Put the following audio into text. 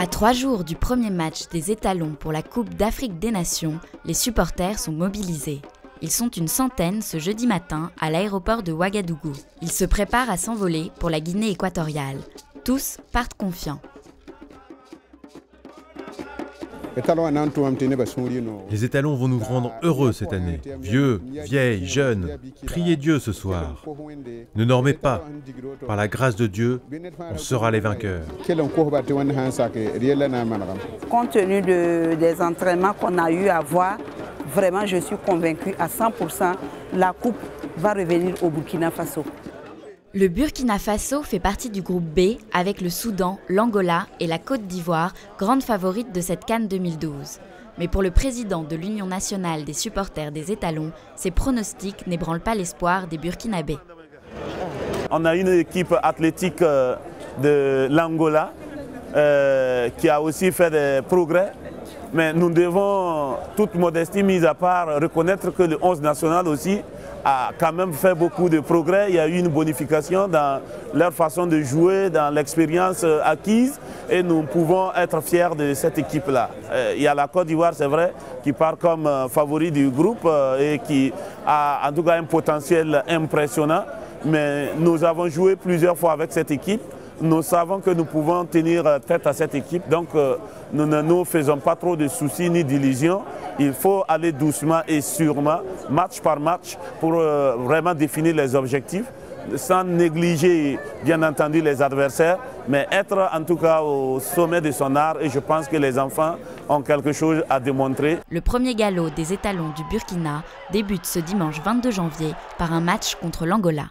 À trois jours du premier match des étalons pour la Coupe d'Afrique des Nations, les supporters sont mobilisés. Ils sont une centaine ce jeudi matin à l'aéroport de Ouagadougou. Ils se préparent à s'envoler pour la Guinée équatoriale. Tous partent confiants. Les étalons vont nous rendre heureux cette année. Vieux, vieilles, jeunes, priez Dieu ce soir. Ne normez pas. Par la grâce de Dieu, on sera les vainqueurs. Compte tenu des entraînements qu'on a eu à voir, vraiment je suis convaincu à 100% la coupe va revenir au Burkina Faso. Le Burkina Faso fait partie du groupe B avec le Soudan, l'Angola et la Côte d'Ivoire, grande favorite de cette Cannes 2012. Mais pour le président de l'Union nationale des supporters des étalons, ces pronostics n'ébranlent pas l'espoir des Burkinabés. On a une équipe athlétique euh, de l'Angola euh, qui a aussi fait des progrès. Mais nous devons, toute modestie mise à part, reconnaître que le 11 national aussi a quand même fait beaucoup de progrès. Il y a eu une bonification dans leur façon de jouer, dans l'expérience euh, acquise et nous pouvons être fiers de cette équipe-là. Euh, il y a la Côte d'Ivoire, c'est vrai, qui part comme euh, favori du groupe et qui a en tout cas un potentiel impressionnant. Mais nous avons joué plusieurs fois avec cette équipe. Nous savons que nous pouvons tenir tête à cette équipe, donc nous ne nous faisons pas trop de soucis ni d'illusions. Il faut aller doucement et sûrement, match par match, pour euh, vraiment définir les objectifs, sans négliger bien entendu les adversaires, mais être en tout cas au sommet de son art et je pense que les enfants ont quelque chose à démontrer. Le premier galop des étalons du Burkina débute ce dimanche 22 janvier par un match contre l'Angola.